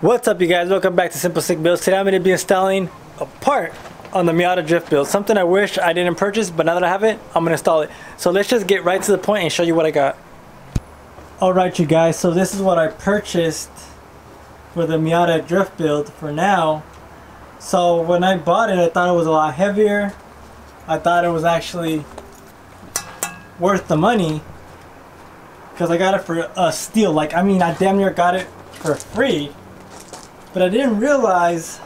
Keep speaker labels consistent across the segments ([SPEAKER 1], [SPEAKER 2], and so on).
[SPEAKER 1] What's up you guys? Welcome back to Simple Sick Builds. Today I'm going to be installing a part on the Miata Drift Build. Something I wish I didn't purchase, but now that I have it, I'm going to install it. So let's just get right to the point and show you what I got. Alright you guys, so this is what I purchased for the Miata Drift Build for now. So when I bought it, I thought it was a lot heavier. I thought it was actually worth the money because I got it for uh, a steal. Like, I mean, I damn near got it for free but I didn't realize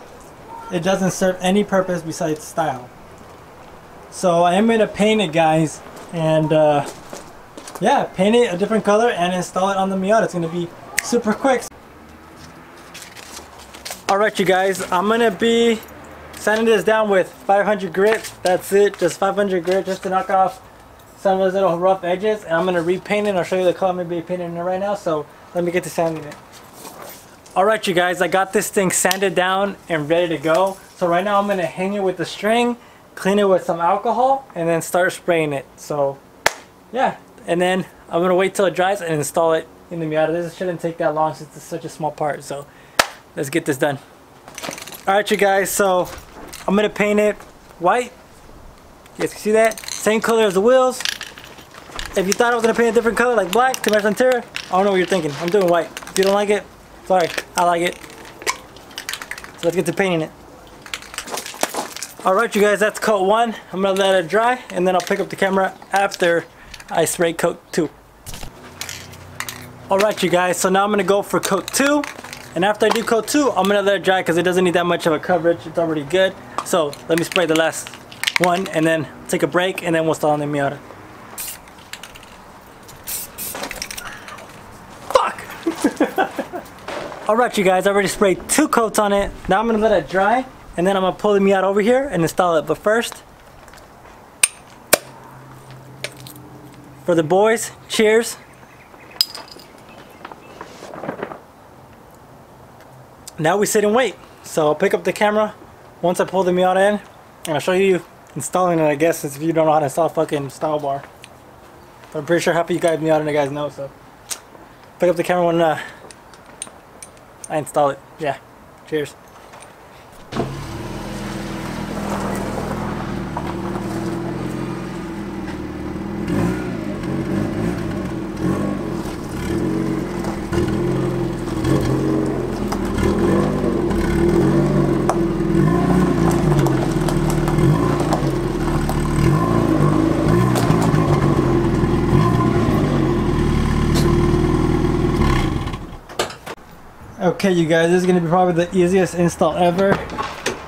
[SPEAKER 1] it doesn't serve any purpose besides style. So I am going to paint it guys and uh, yeah, paint it a different color and install it on the Miata. It's going to be super quick. Alright you guys, I'm to be sanding this down with 500 grit. That's it, just 500 grit just to knock off some of those little rough edges. And I'm to repaint it. I'll show you the color I'm to be painting it right now. So let me get to sanding it. Alright you guys, I got this thing sanded down and ready to go. So right now I'm to hang it with the string, clean it with some alcohol, and then start spraying it. So yeah, and then I'm to wait till it dries and install it in the Miata. This shouldn't take that long since it's such a small part. So let's get this done. Alright you guys, so I'm to paint it white. You guys can see that? Same color as the wheels. If you thought I was to paint a different color like black to match Santerra, I don't know what you're thinking. I'm doing white. If you don't like it, Sorry, I like it. So let's get to painting it. Alright you guys, that's coat one. I'm gonna let it dry and then I'll pick up the camera after I spray coat two. Alright you guys, so now I'm gonna go for coat two. And after I do coat two, I'm gonna let it dry because it doesn't need that much of a coverage. It's already good. So let me spray the last one and then take a break and then we'll start on the Miata. Alright you guys, I already sprayed two coats on it. Now I'm to let it dry and then I'm to pull the Miata over here and install it. But first, for the boys, cheers. Now we sit and wait. So I'll pick up the camera once I pull the Miata in and I'll show you installing it I guess if you don't know how to install a fucking style bar. But I'm pretty sure half of you guys Miata guys know so. Pick up the camera when uh, I install it. Yeah. Cheers. Okay you guys, this is going to be probably the easiest install ever.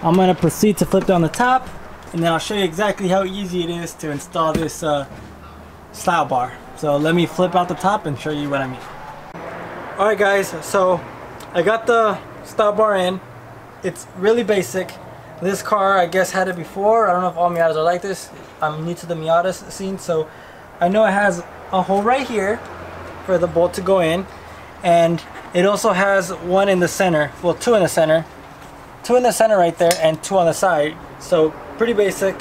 [SPEAKER 1] I'm going to proceed to flip down the top and then I'll show you exactly how easy it is to install this uh, style bar. So let me flip out the top and show you what I mean. Alright guys, so I got the style bar in. It's really basic. This car I guess had it before. I don't know if all Miatas are like this. I'm new to the Miata scene so I know it has a hole right here for the bolt to go in and it also has one in the center, well two in the center, two in the center right there and two on the side. So pretty basic.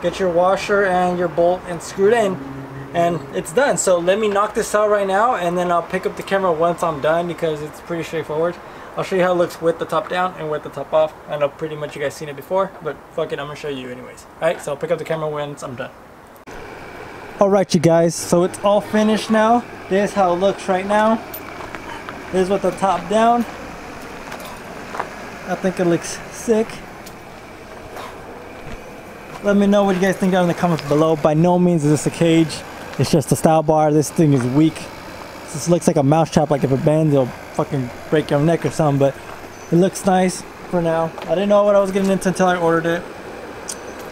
[SPEAKER 1] Get your washer and your bolt and screw it in and it's done. So let me knock this out right now and then I'll pick up the camera once I'm done because it's pretty straightforward. I'll show you how it looks with the top down and with the top off. I know pretty much you guys seen it before, but fuck it, I'm gonna show you anyways. Alright, so I'll pick up the camera once I'm done. Alright you guys, so it's all finished now. This is how it looks right now. This is with the top down. I think it looks sick. Let me know what you guys think down in the comments below. By no means is this a cage. It's just a style bar. This thing is weak. This looks like a mouse trap. Like if it bends, it'll fucking break your neck or something. But it looks nice for now. I didn't know what I was getting into until I ordered it.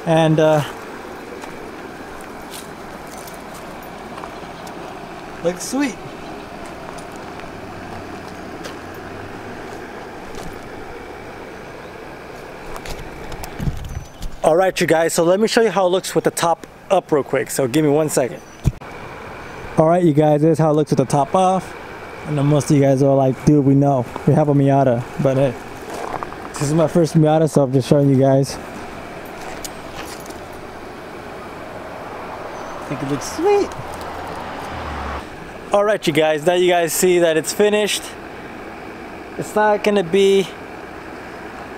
[SPEAKER 1] And uh, looks sweet. Alright you guys, so let me show you how it looks with the top up real quick. So give me one second. Alright you guys, this is how it looks with the top off. Know most of you guys are like, dude, we know. We have a Miata. But hey, this is my first Miata, so I'm just showing you guys. I think it looks sweet. Alright you guys, now you guys see that it's finished. it's not gonna be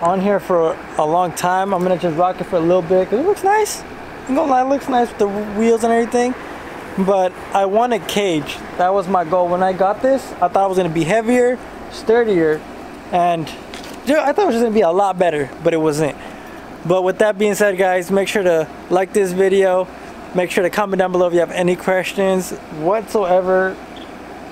[SPEAKER 1] on here for a long time. I'm gonna just rock it for a little bit because it looks nice. I'm gonna lie, it looks nice with the wheels and everything. But I want a cage. That was my goal. When I got this, I thought it was gonna be heavier, sturdier, and dude, I thought it was gonna be a lot better, but it wasn't. But with that being said, guys, make sure to like this video. Make sure to comment down below if you have any questions whatsoever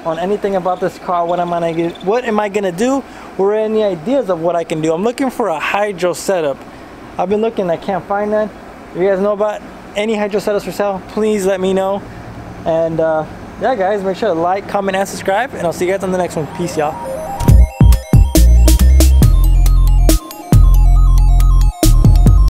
[SPEAKER 1] on anything about this car. What am I gonna what am I gonna do? Or any ideas of what I can do? I'm looking for a hydro setup. I've been looking, I can't find none. If you guys know about any hydro setups for sale, please let me know. And uh, yeah, guys, make sure to like, comment, and subscribe. And I'll see you guys on the next one. Peace, y'all.